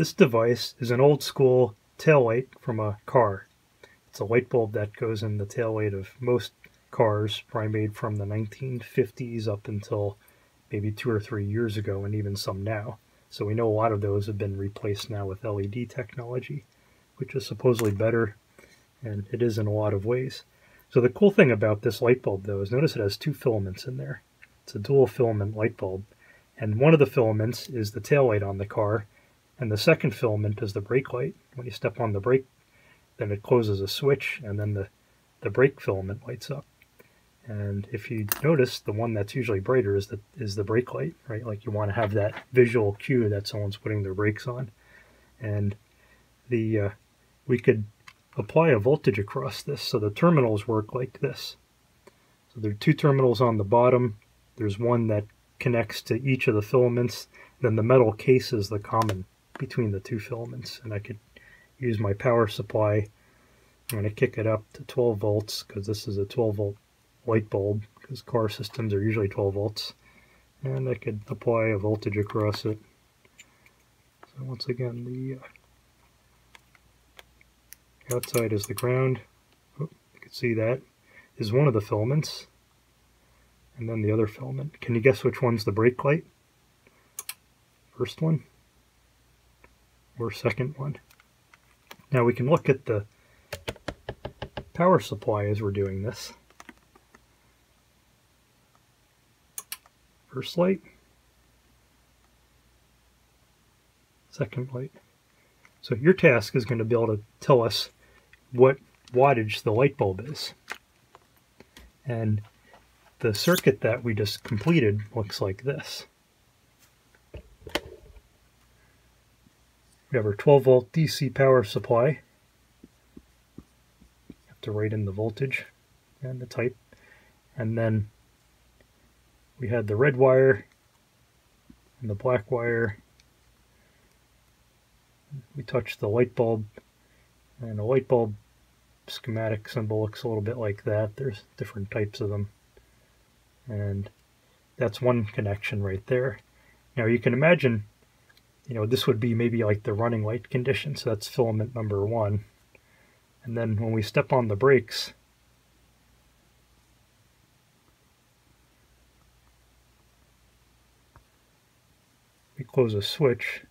This device is an old school tail light from a car. It's a light bulb that goes in the tail light of most cars, probably made from the 1950s up until maybe two or three years ago, and even some now. So we know a lot of those have been replaced now with LED technology, which is supposedly better, and it is in a lot of ways. So the cool thing about this light bulb, though, is notice it has two filaments in there. It's a dual filament light bulb, and one of the filaments is the tail light on the car, and the second filament is the brake light. When you step on the brake, then it closes a switch, and then the, the brake filament lights up. And if you notice, the one that's usually brighter is the, is the brake light, right? Like you want to have that visual cue that someone's putting their brakes on. And the uh, we could apply a voltage across this. So the terminals work like this. So there are two terminals on the bottom. There's one that connects to each of the filaments. Then the metal case is the common between the two filaments. And I could use my power supply. I'm going to kick it up to 12 volts because this is a 12 volt light bulb because car systems are usually 12 volts. And I could apply a voltage across it. So once again, the outside is the ground. Oh, you can see that is one of the filaments. And then the other filament. Can you guess which one's the brake light? First one? Or second one? Now we can look at the power supply as we're doing this. First light. Second light. So your task is going to be able to tell us what wattage the light bulb is. And the circuit that we just completed looks like this. We have our 12 volt DC power supply. Have to write in the voltage and the type. And then we had the red wire and the black wire. We touched the light bulb and a light bulb schematic symbol looks a little bit like that. There's different types of them. And that's one connection right there. Now you can imagine you know, this would be maybe like the running light condition, so that's filament number one. And then when we step on the brakes, we close a switch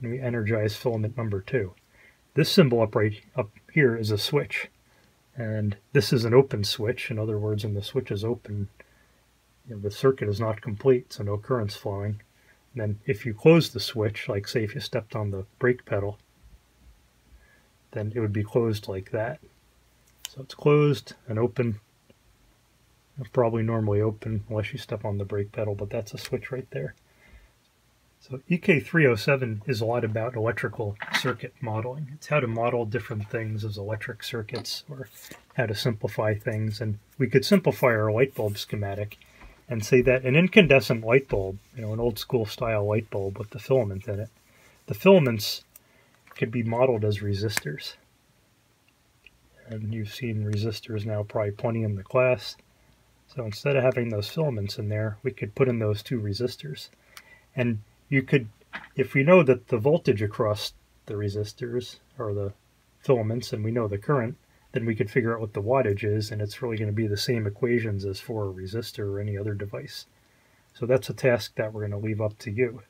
and we energize filament number two. This symbol up right up here is a switch. And this is an open switch. In other words, when the switch is open, you know, the circuit is not complete, so no current's flowing. And then if you close the switch, like say if you stepped on the brake pedal, then it would be closed like that. So it's closed and open. Probably normally open unless you step on the brake pedal, but that's a switch right there. So EK307 is a lot about electrical circuit modeling. It's how to model different things as electric circuits or how to simplify things. And we could simplify our light bulb schematic and say that an incandescent light bulb, you know, an old school style light bulb with the filament in it, the filaments could be modeled as resistors. And you've seen resistors now probably plenty in the class. So instead of having those filaments in there, we could put in those two resistors. And you could, if we know that the voltage across the resistors or the filaments, and we know the current, then we could figure out what the wattage is, and it's really going to be the same equations as for a resistor or any other device. So that's a task that we're going to leave up to you.